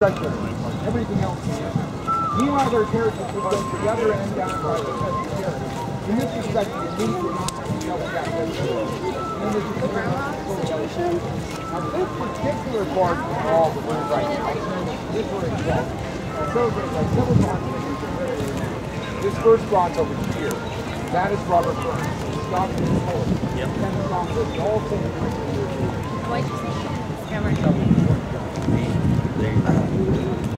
Regular. Everything else is. Meanwhile, their characters would go together and down by the In this respect, the elite would not have double that regular. And this is Now, this particular part of all the world right now. This is where it's at. So, like several bronze This first bronze over here, that is Robert Burns. He stopped in the. Yep. And the song was